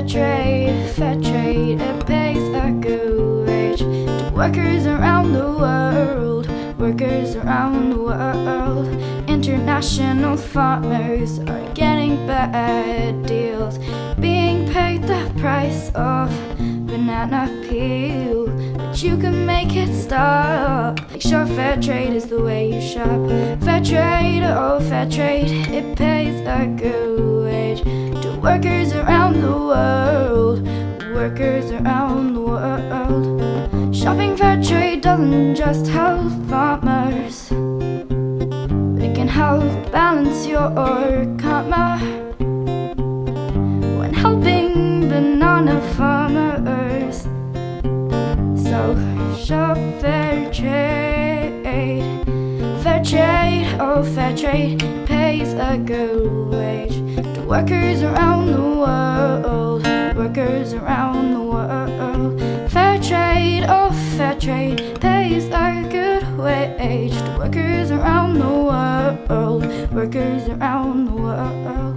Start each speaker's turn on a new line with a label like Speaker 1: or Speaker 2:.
Speaker 1: fair trade, fair trade, it pays a good wage to workers around the world, workers around the world. International farmers are getting bad deals, being paid the price of banana peel. But you can make it stop. Make sure fair trade is the way you shop. Fair trade, oh fair trade, it pays a good wage to workers around world. Workers around the world. Shopping fair trade doesn't just help farmers it can help balance your karma when helping banana farmers. So shop fair trade, fair trade, oh fair trade pays a good wage to workers around the world, workers around the world. Fair trade, oh fair trade pays a good wage to workers around the world workers around the world.